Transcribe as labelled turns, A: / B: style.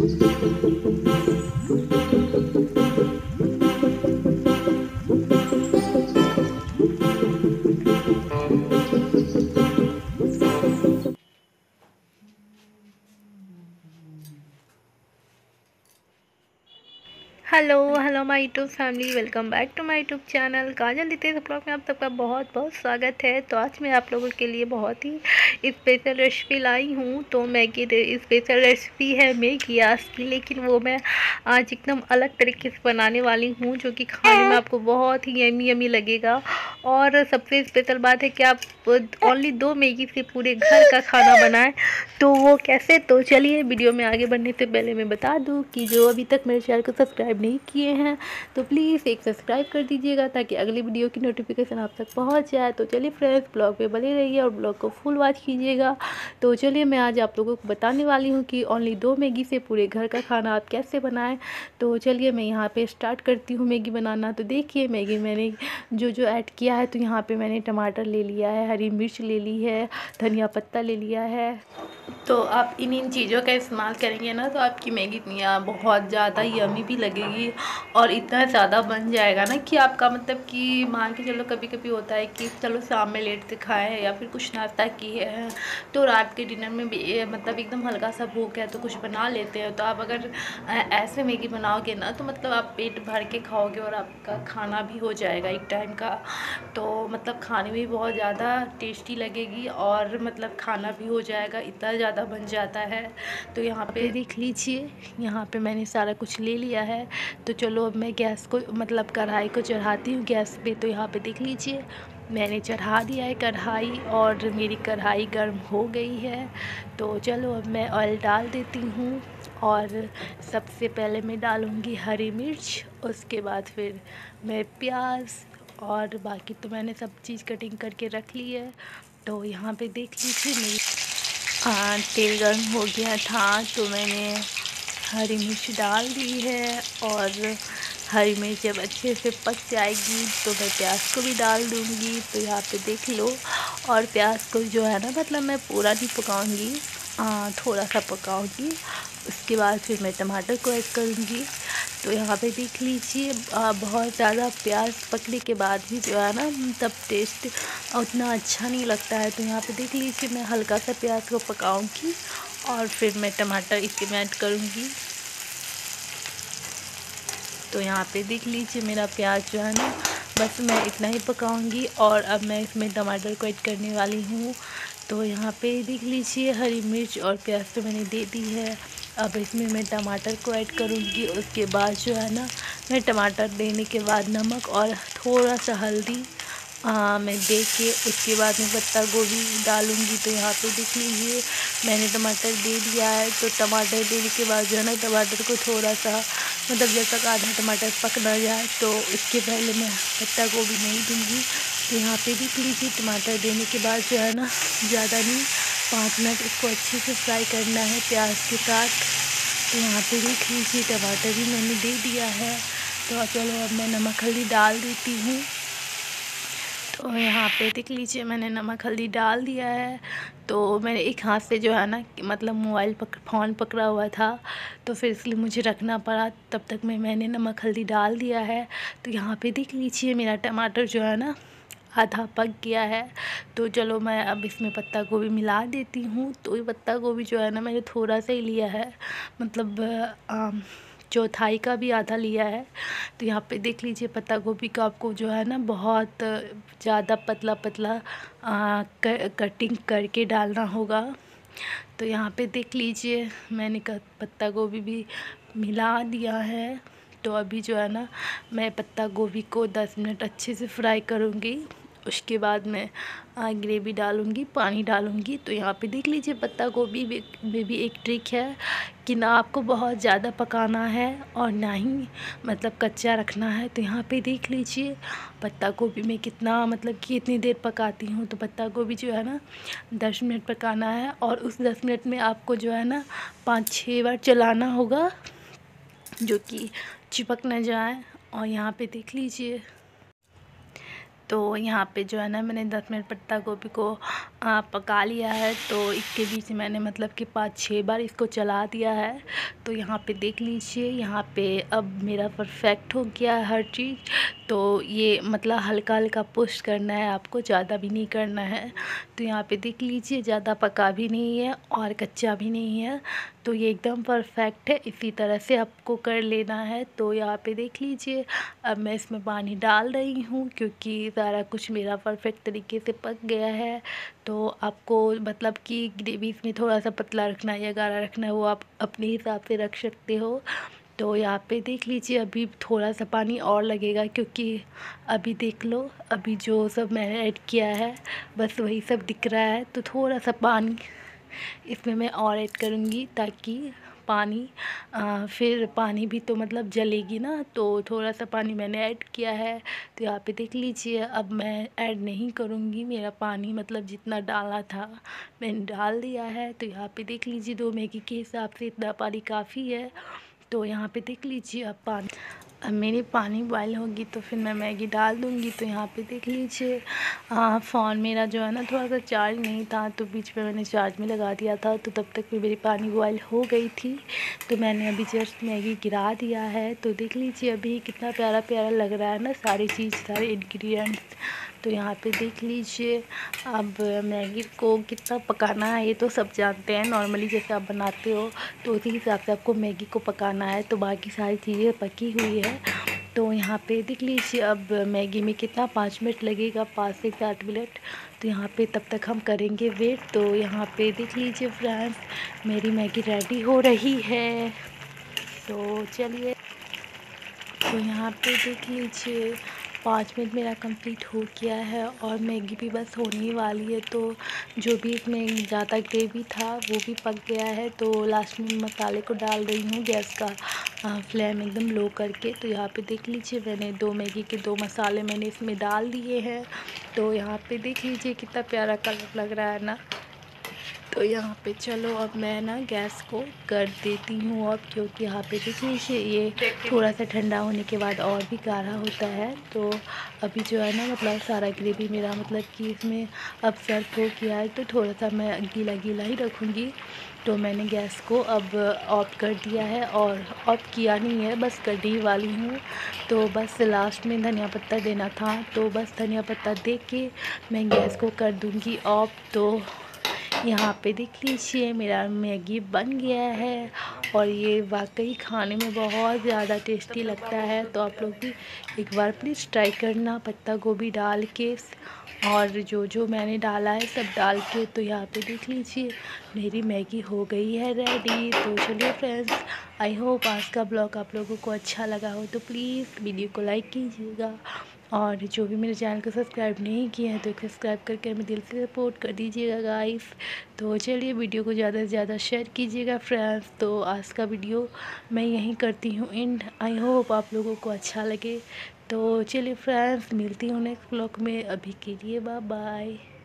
A: Thank you. Hello hello my YouTube family welcome back to my YouTube channel Kajal दीते blog में आप सबका बहुत बहुत स्वागत है। तो आज मैं आप लोगों के लिए बहुत ही स्पेशल रेसिपी लाई हूँ। तो मैगी स्पेशल रेसिपी है मैगी आज की, लेकिन वो मैं आज एकदम अलग तरीके से बनाने वाली हूँ, जो कि खाने में आपको बहुत ही यमी यमी लगेगा। और सबसे स्पेशल बात है कि आप ओनली दो मैगी से पूरे घर का खाना बनाएँ तो वो कैसे? तो चलिए वीडियो में आगे बढ़ने से पहले मैं बता दूँ कि जो अभी तक मेरे चैनल को सब्सक्राइब नहीं किए हैं तो प्लीज़ एक सब्सक्राइब कर दीजिएगा ताकि अगली वीडियो की नोटिफिकेशन आप तक पहुँच जाए। तो चलिए फ्रेंड्स ब्लॉग पे बने रहिए और ब्लॉग को फुल वॉच कीजिएगा। तो चलिए मैं आज आप लोगों को बताने वाली हूँ कि ओनली दो मैगी से पूरे घर का खाना आप कैसे बनाएँ। तो चलिए मैं यहाँ पर स्टार्ट करती हूँ मैगी बनाना। तो देखिए मैगी मैंने जो जो ऐड किया है तो यहाँ पर मैंने टमाटर ले लिया है, हरी मिर्च ले ली है, धनिया पत्ता ले लिया है। तो आप इन इन चीज़ों का इस्तेमाल करेंगे ना तो आपकी मैगी इतनी बहुत ज़्यादा यमी भी लगेगी और इतना ज़्यादा बन जाएगा ना कि आपका मतलब कि मान के चलो कभी कभी होता है कि चलो शाम में लेट से खाए या फिर कुछ नाश्ता किए हैं तो रात के डिनर में भी मतलब एकदम हल्का सा भूख है तो कुछ बना लेते हैं। तो आप अगर ऐसे मैगी बनाओगे ना तो मतलब आप पेट भर के खाओगे और आपका खाना भी हो जाएगा एक टाइम का। तो मतलब खाने में बहुत ज़्यादा टेस्टी लगेगी और मतलब खाना भी हो जाएगा, इतना ज़्यादा बन जाता है। तो यहाँ पे देख लीजिए यहाँ पे मैंने सारा कुछ ले लिया है। तो चलो अब मैं गैस को मतलब कढ़ाई को चढ़ाती हूँ। गैस पे तो यहाँ पे देख लीजिए मैंने चढ़ा दिया है कढ़ाई और मेरी कढ़ाई गर्म हो गई है। तो चलो अब मैं ऑयल डाल देती हूँ और सबसे पहले मैं डालूँगी हरी मिर्च उसके बाद फिर मैं प्याज और बाकी तो मैंने सब चीज़ कटिंग करके रख ली है। तो यहाँ पे देख लीजिए मेरी तेल गर्म हो गया था तो मैंने हरी मिर्च डाल दी है और हरी मिर्च जब अच्छे से पक जाएगी तो मैं प्याज को भी डाल दूँगी। तो यहाँ पे देख लो, और प्याज को जो है ना मतलब मैं पूरा नहीं पकाऊँगी थोड़ा सा पकाऊँगी। उसके बाद फिर मैं टमाटर को ऐड करूँगी। तो यहाँ पे देख लीजिए बहुत ज़्यादा प्याज पकने के बाद भी जो है ना, तब टेस्ट उतना अच्छा नहीं लगता है। तो यहाँ पे देख लीजिए, मैं हल्का सा प्याज को पकाऊँगी और फिर मैं टमाटर इसके में ऐड करूँगी। तो यहाँ पे देख लीजिए, मेरा प्याज जो है ना, बस मैं इतना ही पकाऊँगी और अब मैं इसमें टमाटर को ऐड करने वाली हूँ। तो यहाँ पे देख लीजिए, हरी मिर्च और प्याज तो मैंने दे दी है। अब इसमें मैं टमाटर को ऐड करूँगी उसके बाद जो है ना मैं टमाटर देने के बाद नमक और थोड़ा सा हल्दी आ, मैं दे के उसके बाद मैं पत्ता गोभी डालूँगी। तो यहाँ पे देख लीजिए मैंने टमाटर दे दिया है। तो टमाटर देने के बाद जो है ना टमाटर को थोड़ा सा मतलब जब तक आधा टमाटर पक ना जाए तो उसके पहले मैं पत्ता गोभी नहीं दूँगी। तो यहाँ पे देख लीजिए टमाटर देने के बाद जो है ना ज़्यादा नहीं पाँच मिनट इसको अच्छे से फ्राई करना है प्याज के साथ। तो यहाँ पे देख लीजिए टमाटर भी मैंने दे दिया है। तो चलो अब मैं नमक हल्दी डाल देती हूँ। तो यहाँ पे देख लीजिए मैंने नमक हल्दी डाल दिया है। तो मैंने एक हाथ से जो है ना मतलब मोबाइल पक, फ़ोन पकड़ा हुआ था। तो फिर इसलिए मुझे रखना पड़ा। तब तक मैं मैंने नमक हल्दी डाल दिया है। तो यहाँ पे देख लीजिए मेरा टमाटर जो है ना आधा पक गया है। तो चलो मैं अब इसमें पत्ता गोभी मिला देती हूँ। तो ये पत्ता गोभी जो है ना मैंने थोड़ा सा ही लिया है। मतलब चौथाई का भी आधा लिया है। तो यहाँ पे देख लीजिए पत्ता गोभी का आपको जो है ना बहुत ज़्यादा पतला पतला आ, कटिंग करके डालना होगा। तो यहाँ पे देख लीजिए मैंने पत्ता गोभी भी मिला दिया है। तो अभी जो है ना मैं पत्ता गोभी को 10 मिनट अच्छे से फ्राई करूँगी। उसके बाद मैं ग्रेवी डालूँगी, पानी डालूँगी। तो यहाँ पे देख लीजिए, पत्ता गोभी में भी एक ट्रिक है कि ना आपको बहुत ज़्यादा पकाना है और ना ही मतलब कच्चा रखना है। तो यहाँ पे देख लीजिए, पत्ता गोभी में कितना मतलब कि इतनी देर पकाती हूँ। तो पत्ता गोभी जो है ना, दस मिनट पकाना है और उस दस मिनट में आपको जो है ना, पाँच छः बार चलाना होगा, जो कि चिपक ना जाए। और यहाँ पे देख लीजिए तो यहाँ पे जो है ना मैंने दस मिनट पत्ता गोभी को पका लिया है। तो इसके बीच मैंने मतलब कि पाँच छः बार इसको चला दिया है। तो यहाँ पे देख लीजिए, यहाँ पे अब मेरा परफेक्ट हो गया हर चीज़। तो ये मतलब हल्का हल्का पुश करना है, आपको ज़्यादा भी नहीं करना है। तो यहाँ पे देख लीजिए, ज़्यादा पका भी नहीं है और कच्चा भी नहीं है। तो ये एकदम परफेक्ट है। इसी तरह से आपको कर लेना है तो यहाँ पे देख लीजिए। अब मैं इसमें पानी डाल रही हूँ, क्योंकि सारा कुछ मेरा परफेक्ट तरीके से पक गया है। तो आपको मतलब कि ग्रेवी इसमें थोड़ा सा पतला रखना है या गाढ़ा रखना है, वो आप अपने हिसाब से रख सकते हो। तो यहाँ पे देख लीजिए, अभी थोड़ा सा पानी और लगेगा, क्योंकि अभी देख लो, अभी जो सब मैंने ऐड किया है, बस वही सब दिख रहा है। तो थोड़ा सा पानी इसमें मैं और ऐड करूँगी ताकि पानी आ, फिर पानी भी तो मतलब जलेगी ना तो थोड़ा सा पानी मैंने ऐड किया है तो यहाँ पे देख लीजिए अब मैं ऐड नहीं करूँगी मेरा पानी मतलब जितना डाला था मैंने डाल दिया है तो यहाँ पे देख लीजिए दो मैगी के हिसाब से इतना पानी काफ़ी है तो यहाँ पे देख लीजिए अब पानी अब मेरी पानी बॉयल होगी तो फिर मैं मैगी डाल दूँगी तो यहाँ पे देख लीजिए। फ़ोन मेरा जो है ना थोड़ा सा चार्ज नहीं था तो बीच में मैंने चार्ज में लगा दिया था तो तब तक भी मेरी पानी बॉयल हो गई थी। तो मैंने अभी जस्ट मैगी गिरा दिया है। तो देख लीजिए अभी कितना प्यारा प्यारा लग रहा है ना, सारी चीज़, सारे इन्ग्रीडियंट्स तो यहाँ पे देख लीजिए, अब मैगी को कितना पकाना है, ये तो सब जानते हैं। नॉर्मली जैसे आप बनाते हो तो उसी हिसाब से आपको मैगी को पकाना है। तो बाकी सारी चीज़ें पकी हुई है। तो यहाँ पे देख लीजिए, अब मैगी में कितना पाँच मिनट लगेगा, पाँच से सात मिनट। तो यहाँ पे तब तक हम करेंगे वेट। तो यहाँ पे देख लीजिए फ्रेंड्स मेरी मैगी रेडी हो रही है। तो चलिए तो यहाँ पे देख लीजिए पाँच मिनट मेरा कंप्लीट हो गया है और मैगी भी बस होने वाली है तो जो भी इसमें ज़्यादा ग्रेवी था, वो भी पक गया है। तो लास्ट में मसाले को डाल रही हूँ, गैस का फ्लेम एकदम लो करके। तो यहाँ पे देख लीजिए, मैंने दो मैगी के दो मसाले मैंने इसमें डाल दिए हैं। तो यहाँ पे देख लीजिए, कितना प्यारा कलर लग रहा है ना। तो यहाँ पे चलो अब मैं ना गैस को कर देती हूँ अब क्योंकि यहाँ पे देखिए, ये थोड़ा सा ठंडा होने के बाद और भी गाढ़ा होता है। तो अभी जो है ना मतलब सारा ग्रेवी मेरा मतलब कि इसमें अब सर्व हो किया है तो थोड़ा सा मैं गीला गीला ही रखूँगी। तो मैंने गैस को अब ऑफ़ कर दिया है और ऑफ़ किया नहीं है, बस ही वाली हूँ। तो बस लास्ट में धनिया पत्ता देना था तो बस धनिया पत्ता दे के मैं गैस को कर दूँगी ऑफ़ तो यहाँ पे देख लीजिए, मेरा मैगी बन गया है। और ये वाकई खाने में बहुत ज़्यादा टेस्टी लगता है। तो आप लोग भी एक बार प्लीज़ ट्राई करना पत्ता गोभी डाल के। और जो जो मैंने डाला है सब डाल के तो यहाँ पे देख लीजिए, मेरी मैगी हो गई है रेडी तो चलिए फ्रेंड्स आई होप आज का ब्लॉग आप लोगों को अच्छा लगा हो। तो प्लीज़ वीडियो को लाइक कीजिएगा। और जो भी मेरे चैनल को सब्सक्राइब नहीं किए हैं तो सब्सक्राइब करके हमें दिल से सपोर्ट कर दीजिएगा गाइस तो चलिए वीडियो को ज़्यादा से ज़्यादा शेयर कीजिएगा फ्रेंड्स तो आज का वीडियो मैं यहीं करती हूँ एंड आई होप आप लोगों को अच्छा लगे. तो चलिए फ्रेंड्स मिलती हूँ नेक्स्ट ब्लॉग में. अभी के लिए बाय बाय